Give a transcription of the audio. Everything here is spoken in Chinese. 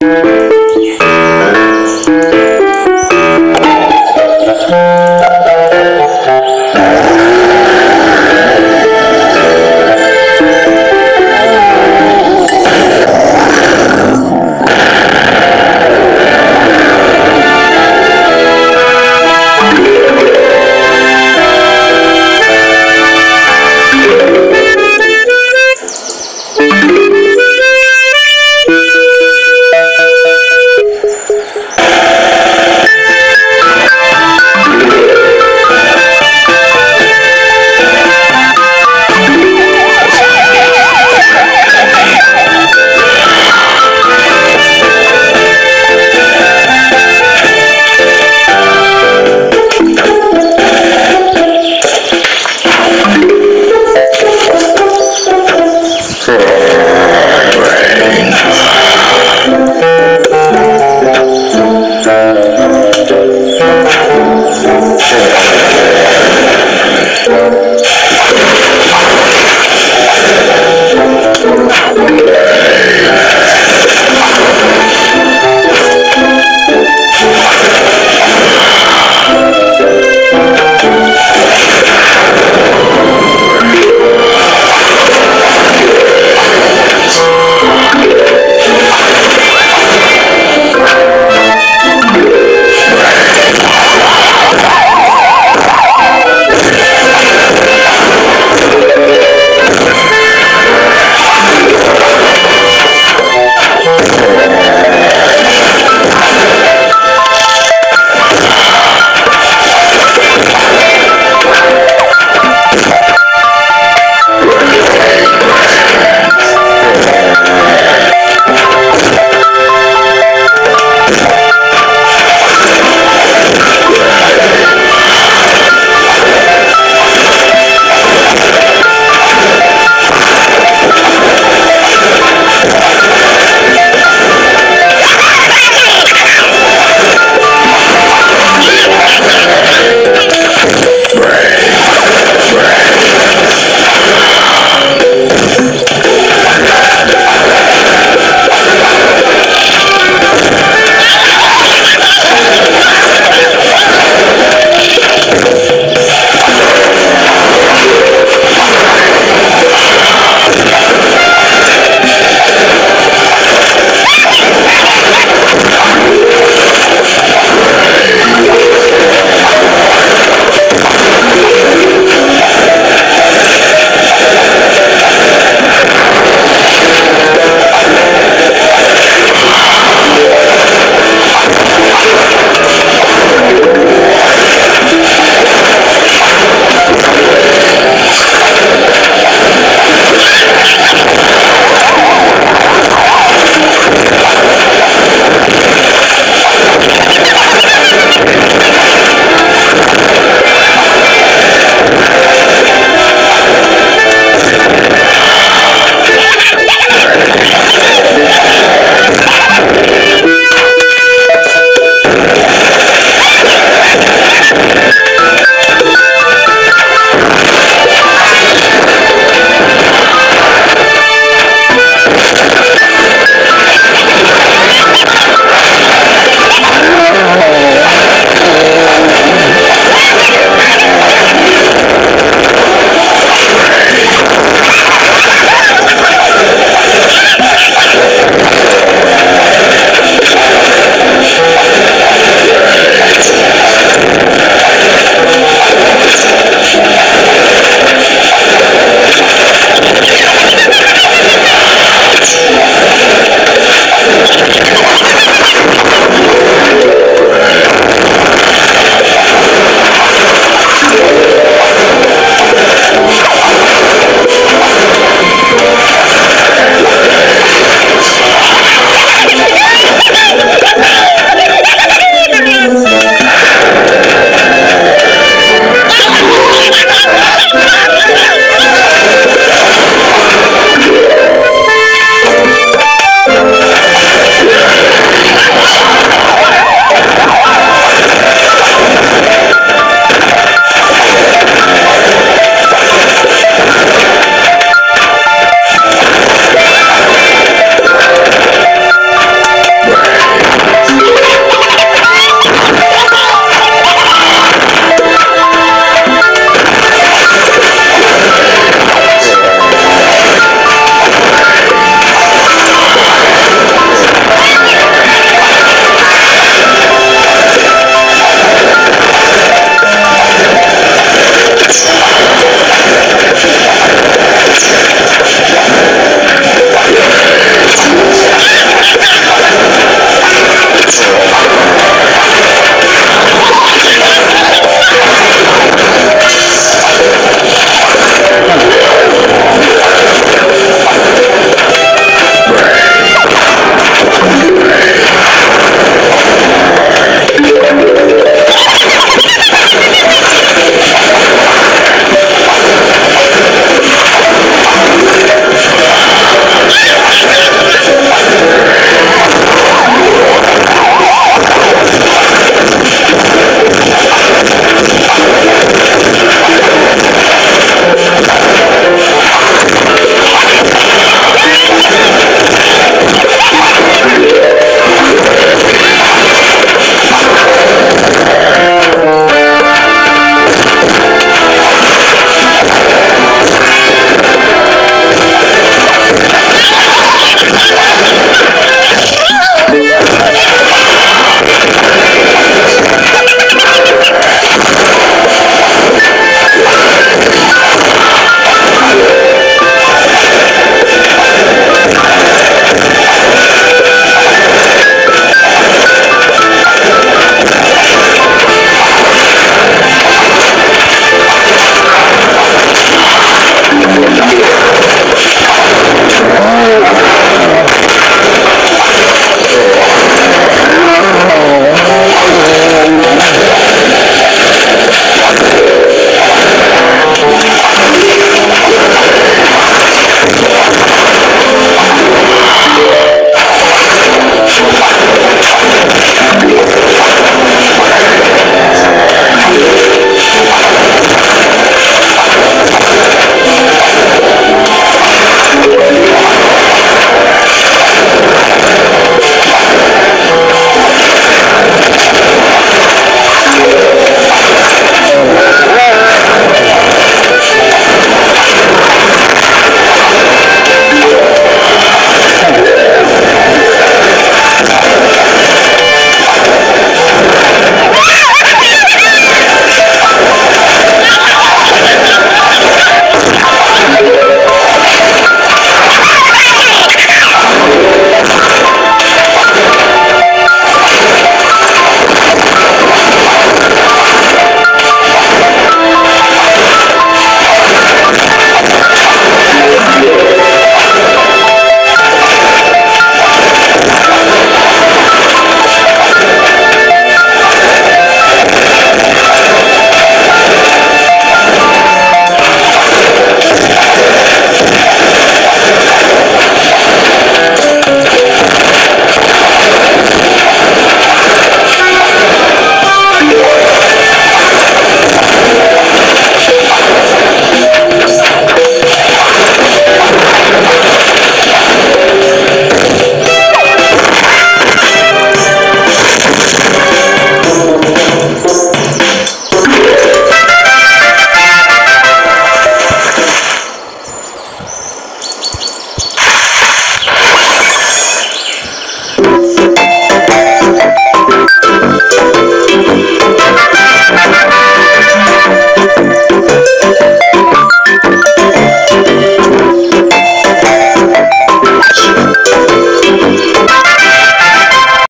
嗯。